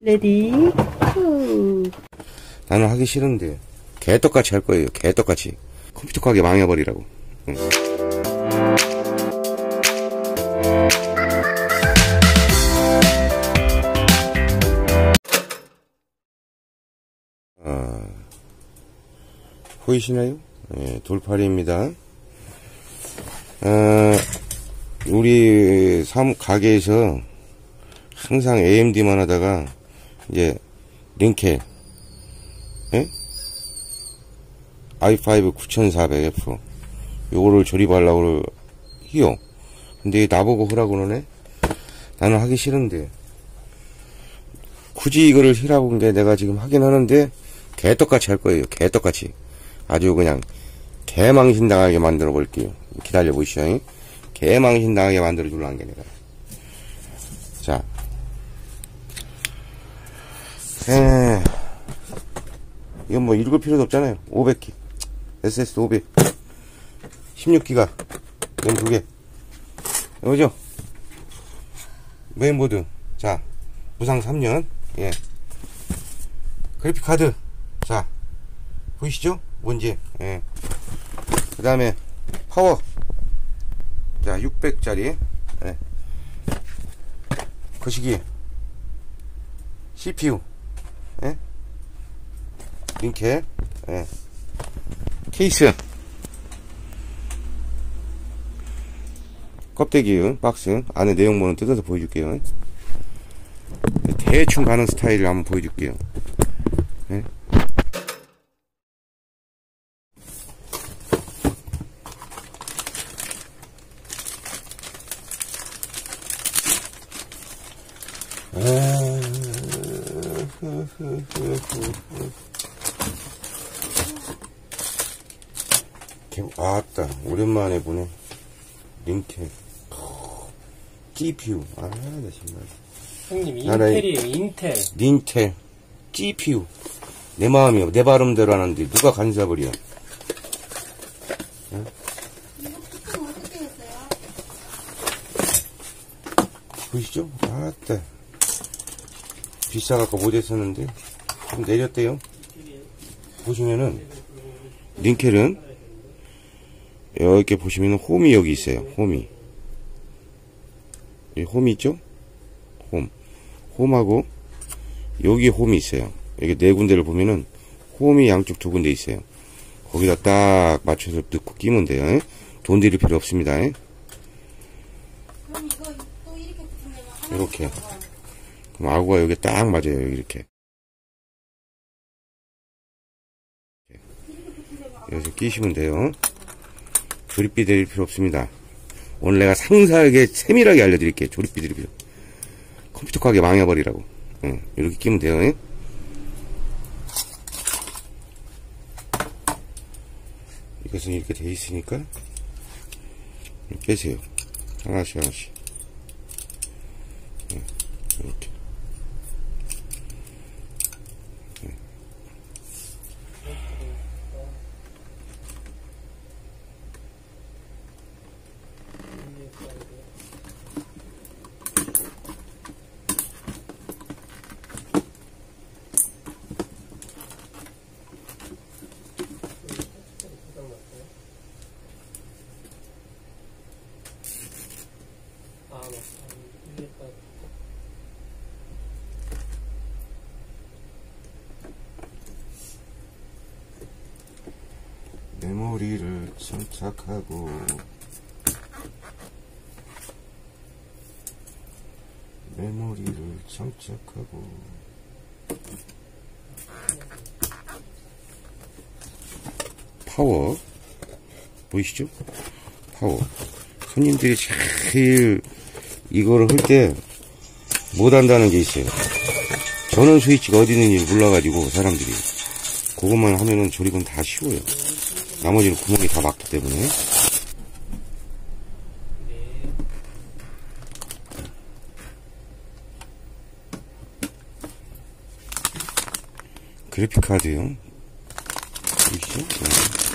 Ready go. 나는 하기 싫은데 개떡같이 할 거예요 개떡같이 컴퓨터 가게 망해버리라고 응. 아, 보이시나요? 예, 돌팔이입니다. 아, 우리 사무 가게에서 항상 AMD만 하다가 이제 링켈 예? i5 9400F 요거를 조립하려고 해요. 근데 나보고 하라고 그러네? 나는 하기 싫은데. 굳이 이거를 히라고 한 게 내가 지금 하긴 하는데 개떡같이 할 거예요. 개떡같이. 아주 그냥 개망신 당하게 만들어 볼게요. 기다려 보시죠 개망신 당하게 만들어 줄라 한게 내가 자 에, 이건 뭐 읽을 필요도 없잖아요. 500기. SS 500. 16기가. 램 2개. 이거죠? 메인보드. 자, 무상 3년. 예. 그래픽카드. 자, 보이시죠? 뭔지. 예. 그 다음에, 파워. 자, 600짜리. 예. 거시기. CPU. 예? 링켈, 예. 케이스, 껍데기, 박스, 안에 내용물은 뜯어서 보여줄게요. 대충 가는 스타일을 한번 보여줄게요. 예? 아따, 오랜만에 보네. 링켈. GPU. 아, 나 정말. 형님 아, 나 인텔이에요 인텔 닌텔. GPU. 내 마음이요. 내 발음대로 하는데 누가 간섭을이야. 응? 보이시죠? 아따. 비싸갖고 못했었는데 좀 내렸대요. 보시면은 링켈은 이렇게 보시면 홈이 여기 있어요. 홈이. 이 홈이 있죠? 홈. 홈하고 여기 홈이 있어요. 여기 네 군데를 보면은 홈이 양쪽 두 군데 있어요. 거기다 딱 맞춰서 넣고 끼면 돼요. 에? 돈 들일 필요 없습니다. 하나 이렇게. 그럼 아구가 여기 딱 맞아요. 여기 이렇게. 여기서 끼시면 돼요. 조립비 드릴 필요 없습니다. 오늘 내가 상세하게 세밀하게 알려드릴게요. 조립비 드릴 필요. 컴퓨터 가게 망해버리라고. 응, 이렇게 끼면 돼요. 응? 이것은 이렇게 돼 있으니까 빼세요. 하나씩 하나씩. 응, 이렇게. 아 맞다 위에다 메모리를 장착하고. 메모리를 장착하고. 파워. 보이시죠? 파워. 손님들이 제일 이거를 할 때 못한다는 게 있어요. 전원 스위치가 어디 있는지 몰라가지고 사람들이 그것만 하면은 조립은 다 쉬워요 나머지는 구멍이 다 막기 때문에. 그래픽 카드요. 보이시죠?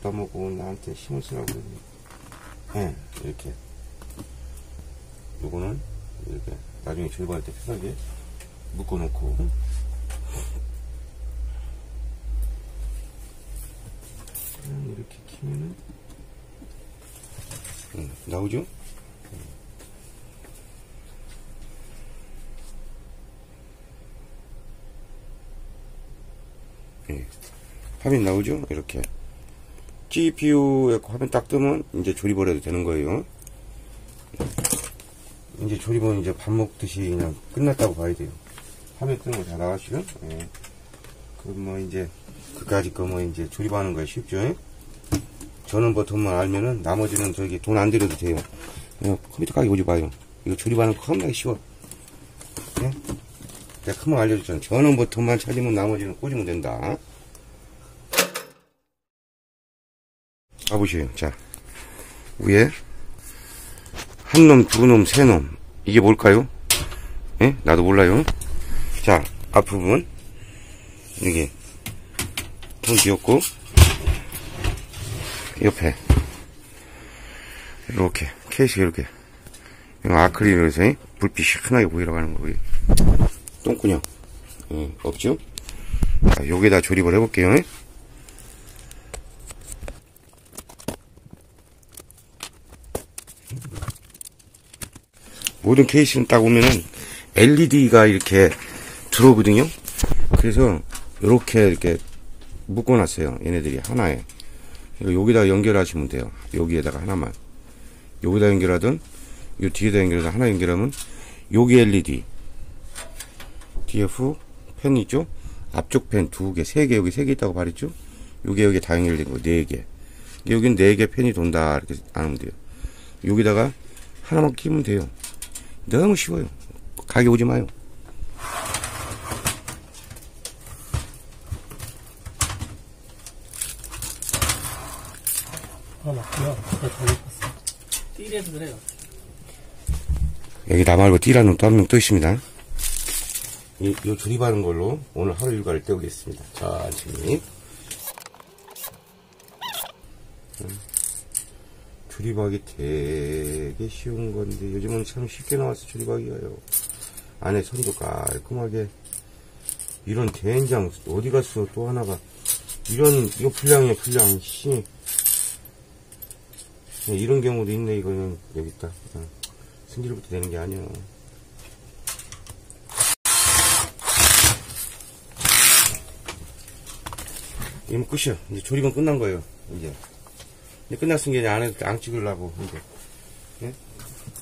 네. 까먹고 나한테 힘을 쓰라고 그러네. 예, 이렇게. 요거는 이렇게 나중에 조립할 때 편하게 묶어놓고. 음, 이렇게 키면은 음, 나오죠? 예. 화면 나오죠? 이렇게. GPU에 화면 딱 뜨면 이제 조립을 해도 되는 거예요. 이제 조립은 이제 밥 먹듯이 그냥 끝났다고 봐야 돼요. 화면 뜨는 거 다 나가시죠? 예. 그럼 뭐 이제 그까짓 거뭐 이제 조립하는 거야 쉽죠? 저는 버튼만 알면은 나머지는 저기 돈 안 들여도 돼요. 그냥 컴퓨터 가게 오지 마요. 이거 조립하는 거 겁나게 쉬워. 예? 내가 금방 알려줬잖아. 전원 버튼만 찾으면 나머지는 꽂으면 된다. 가보시오. 자, 위에 한 놈, 두 놈, 세 놈. 이게 뭘까요? 예? 나도 몰라요. 자, 앞부분 여기 통 지었고 옆에 이렇게 케이스 이렇게 이거 아크릴로 해서 불빛이 흔하게 보이러 가는 거고요. 똥구녕 예, 없죠? 자, 여기다 조립을 해볼게요. 모든 케이스는 딱 오면은 LED가 이렇게 들어오거든요. 그래서 이렇게 이렇게 묶어놨어요. 얘네들이 하나에. 이거 여기다 연결하시면 돼요. 여기에다가 하나만. 여기다 연결하든 요 뒤에다 연결해서 하나 연결하면 여기 LED DF 펜 있죠? 앞쪽 펜 두 개, 세 개, 여기 세 개 있다고 말했죠? 요게 여기 다 연결된 거, 네 개. 여긴 네개 펜이 돈다, 이렇게 안 하면 돼요. 여기다가 하나만 끼면 돼요. 너무 쉬워요. 가게 오지 마요. 아, 맞구나. 띠래도 그래요. 여기 나 말고 D라는 또 한 명 또 있습니다. 이, 요 조립하는 걸로 오늘 하루 일과를 때우겠습니다. 천천히. 조립하기 되게 쉬운 건데 요즘은 참 쉽게 나와서 조립하기가요. 안에 선도 깔끔하게 이런 된장 어디 갔어 또 하나가 이런 이거 불량이야 불량. 씨. 이런 경우도 있네 이거는. 여기 있다. 승질부터 되는 게 아니야 이면 끝이야. 이제 조립은 끝난 거예요 이제 이제 끝났으니까 이제 안에 안 찍으려고 이제. 예?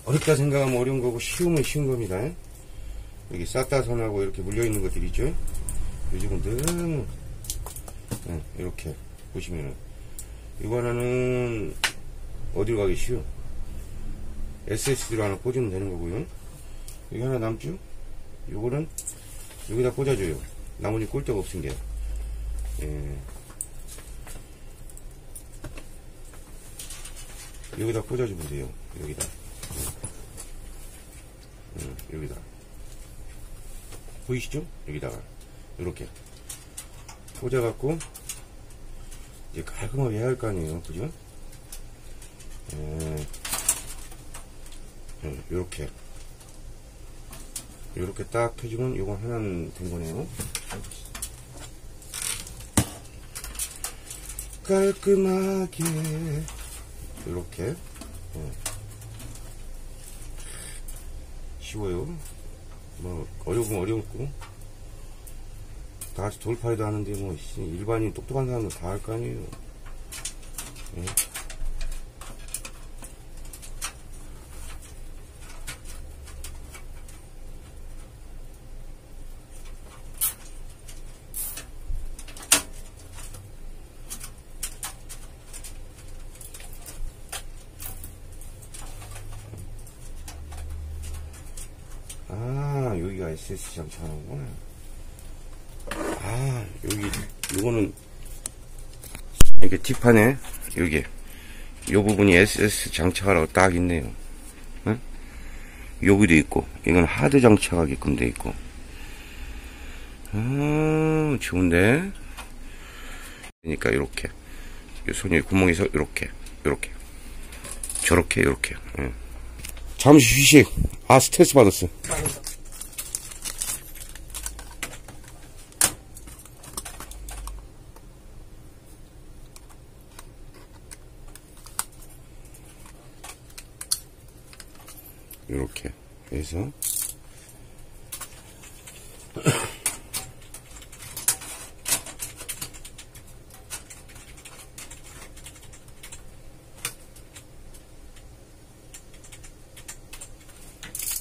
어렵다 생각하면 어려운 거고 쉬우면 쉬운 겁니다. 예? 여기 싹다선하고 이렇게 물려 있는 것들 있죠. 요즘은 너무 예, 이렇게 보시면은. 이거 하나는 어디로 가기 쉬워 SSD로 하나 꽂으면 되는 거고요. 여기 하나 남죠 요거는 여기다 꽂아줘요. 나머지 꼴 데가 없은 게. 예. 여기다 꽂아주면 돼요. 여기다. 음, 여기다. 보이시죠? 여기다가. 이렇게. 꽂아갖고 이제 깔끔하게 해야 할 거 아니에요. 그죠? 예. 예, 요렇게. 요렇게 딱 해주면 요거 하나는 된 거네요. 깔끔하게 요렇게 예. 쉬워요 뭐 어려우면 어려웠고 다 같이 돌파해도 하는데 뭐 씨, 일반인 똑똑한 사람은 다 할 거 아니에요 예. 아, 여기가 SS 장착하는구나. 아, 여기, 요거는, 이렇게 뒷판에, 여기, 요 부분이 SS 장착하라고 딱 있네요. 응? 여기도 있고, 이건 하드 장착하게끔 돼 있고. 아, 좋은데? 그러니까, 이렇게. 요 손이 구멍에서 이렇게, 이렇게, 저렇게, 이렇게. 예. 잠시 휴식. 아 스트레스 받았어. 이렇게 해서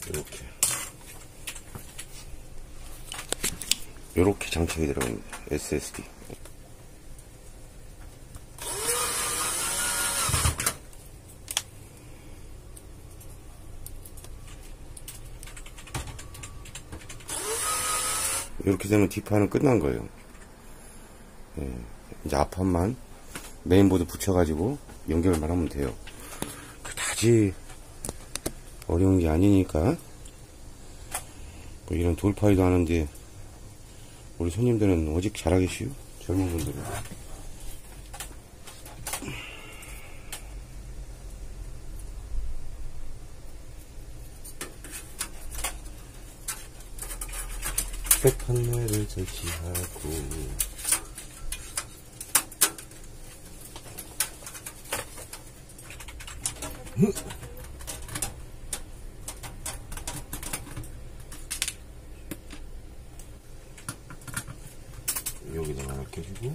이렇게 이렇게 장착이 들어갑니다 SSD 이렇게 되면 뒷판은 끝난 거예요. 예, 이제 앞판만 메인보드 붙여가지고 연결만 하면 돼요. 그다지 어려운 게 아니니까. 뭐 이런 돌파이도 하는데 우리 손님들은 오직 잘하겠슈 젊은 분들은. 백 판매를 설치하고 여기다 하나 껴주고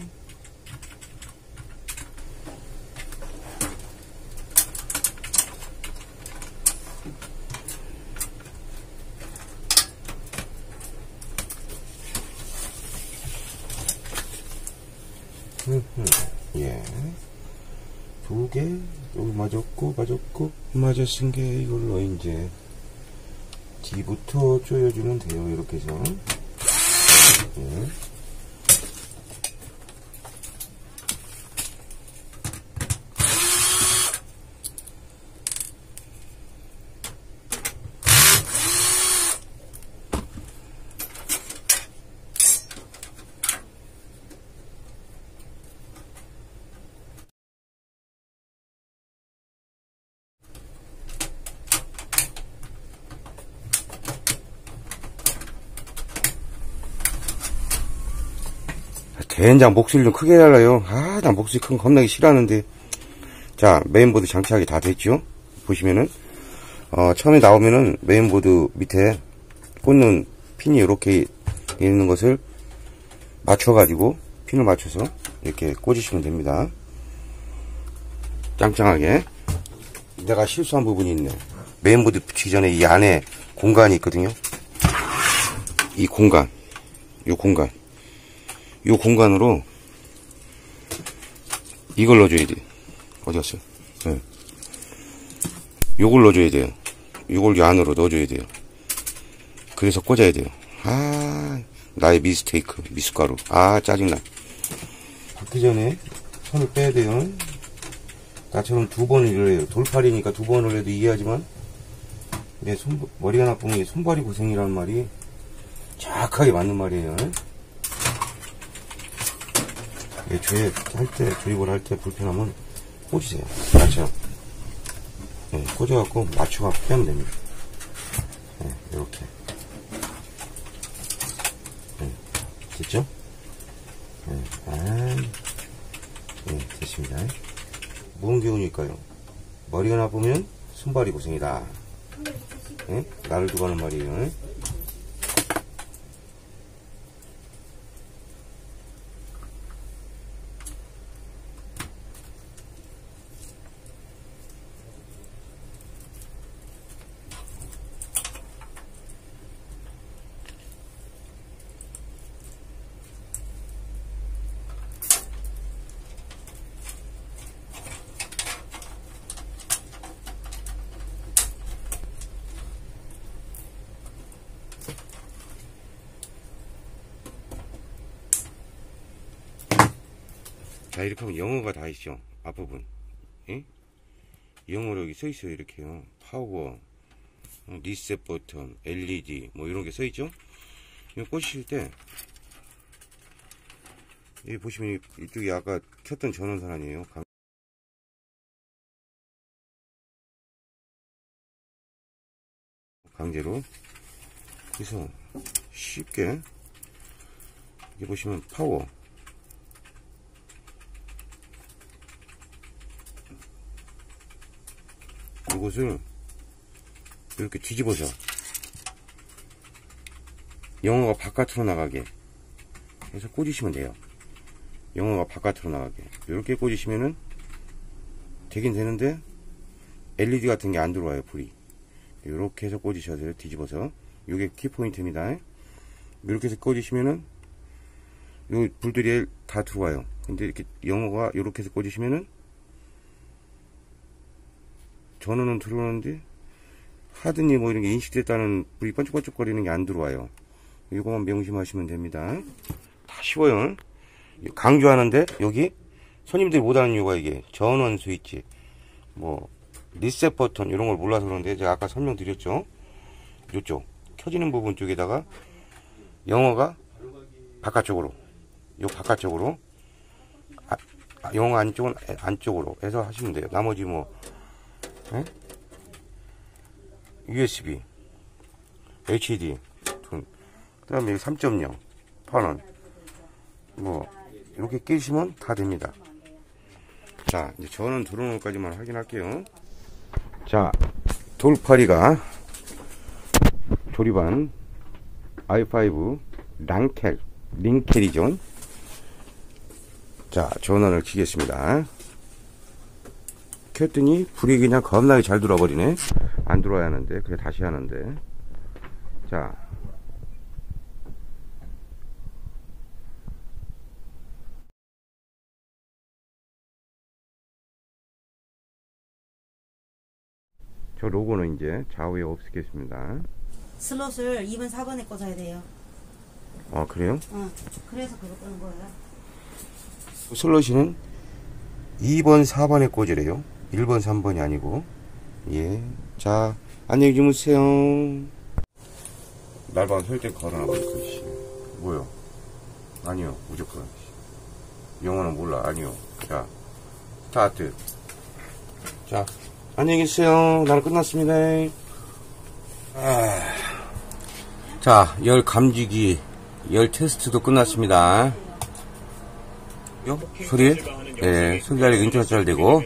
예. 두 개, 여기 맞았고, 맞았고, 맞았은 게 이걸로 이제 뒤부터 조여주면 돼요, 이렇게 해서. 예. 된장 목소리 좀 크게 달라요. 아, 나 목소리 큰 거 겁나게 싫어하는데. 자, 메인보드 장착이 다 됐죠? 보시면은, 어, 처음에 나오면은 메인보드 밑에 꽂는 핀이 이렇게 있는 것을 맞춰가지고, 핀을 맞춰서 이렇게 꽂으시면 됩니다. 짱짱하게. 내가 실수한 부분이 있네. 메인보드 붙이기 전에 이 안에 공간이 있거든요. 이 공간. 이 공간. 요 공간으로 이걸 넣어줘야 돼. 어디 갔어요? 네. 요걸 넣어줘야 돼요. 요걸 요 안으로 넣어줘야 돼요. 그래서 꽂아야 돼요. 아, 나의 미스테이크, 미숫가루. 아, 짜증나. 받기 전에 손을 빼야 돼요. 나처럼 두 번을 해요. 돌팔이니까 두 번을 해도 이해하지만, 내 손, 머리가 나쁘면 손발이 고생이라는 말이 정확하게 맞는 말이에요. 애초에 할 때, 조립을 할 때 불편하면 꽂으세요. 맞죠? 네, 꽂아갖고 맞춰갖고 빼면 됩니다. 네, 이렇게. 네, 됐죠? 네, 아, 네, 됐습니다. 무슨 교훈일까요? 머리가 나쁘면 손발이 고생이다. 네? 나를 두고 하는 말이에요. 자, 이렇게 하면 영어가 다 있죠. 앞부분. 예? 영어로 여기 써 있어요. 이렇게요. 파워, 어, 리셋 버튼, LED, 뭐 이런 게 써 있죠. 이거 꽂으실 때, 여기 보시면 이- 이쪽이 아까 켰던 전원선이에요. 강- 강제로. 그래서 쉽게 여기 보시면 파워 이것을 이렇게 뒤집어서 영어가 바깥으로 나가게 해서 꽂으시면 돼요. 영어가 바깥으로 나가게. 이렇게 꽂으시면은 되긴 되는데 LED 같은 게 안 들어와요, 불이. 이렇게 해서 꽂으셔야 돼요, 뒤집어서. 이게 키포인트입니다. 이렇게 해서 꽂으시면은 요 불들이 다 들어와요. 근데 이렇게 영어가 이렇게 해서 꽂으시면은 전원은 들어오는데 하드니 뭐 이런 게 인식됐다는 불이 번쩍번쩍거리는 게 안 들어와요. 이거만 명심하시면 됩니다. 다 쉬워요. 강조하는데 여기 손님들이 못하는 이유가 이게 전원 스위치, 뭐 리셋 버튼 이런 걸 몰라서 그런데 제가 아까 설명드렸죠. 이쪽 켜지는 부분 쪽에다가 영어가 바깥쪽으로, 요 바깥쪽으로, 아, 아, 영어 안쪽은 안쪽으로 해서 하시면 돼요. 나머지 뭐 에? USB, HD, 그 다음에 3.0, 판원, 뭐 이렇게 끼시면 다 됩니다. 자, 이제 전원 들어오는 것까지만 확인할게요. 자, 돌파리가 조립한 i5 랑켈, 링켈이죠. 자, 전원을 키겠습니다. 켰더니 불이 그냥 겁나게 잘 들어버리네. 안 들어와야 하는데, 그래 다시 하는데. 자, 저 로고는 이제 좌우에 없애겠습니다. 슬롯을 2번, 4번에 꽂아야 돼요. 아, 그래요? 어, 그래서 그거 끄는 거예요. 슬러시는 2번, 4번에 꽂으래요. 1번, 3번이 아니고. 예. 자, 안녕히 주무세요. 날밤 설때 걸어놔버렸어, 씨. 뭐요? 아니요, 무조건. 영어는 몰라, 아니요. 자, 스타트. 자, 안녕히 계세요. 나는 끝났습니다. 아. 자, 열 감지기, 열 테스트도 끝났습니다. 요? 소리? 예, 소리 잘 되고, 인조가 잘 되고.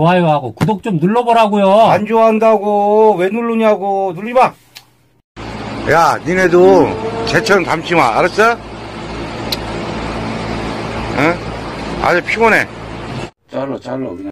좋아요하고 구독 좀 눌러보라고요. 안 좋아한다고, 왜 누르냐고, 누르지 마! 야, 니네도 개처럼 담지 마, 알았어? 응? 아주 피곤해. 잘라, 잘라, 그냥.